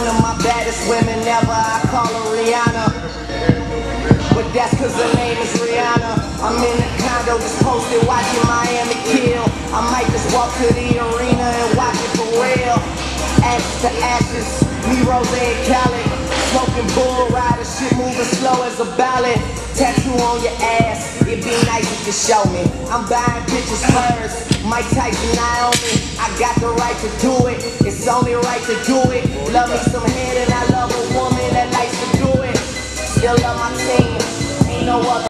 One of my baddest women ever, I call her Rihanna. But that's cause her name is Rihanna. I'm in the condo just posted watching Miami kill. I might just walk to the arena and watch it for real. Ashes to ashes, me, Rose, and Khaled. Smoking bull rider, shit moving slow as a ballad. Tattoo on your ass, it'd be nice if you show me. I'm buying bitches first, Mike Tyson Naomi. I got the right to do it, it's only right to do it. Love me Still love my team, ain't no other.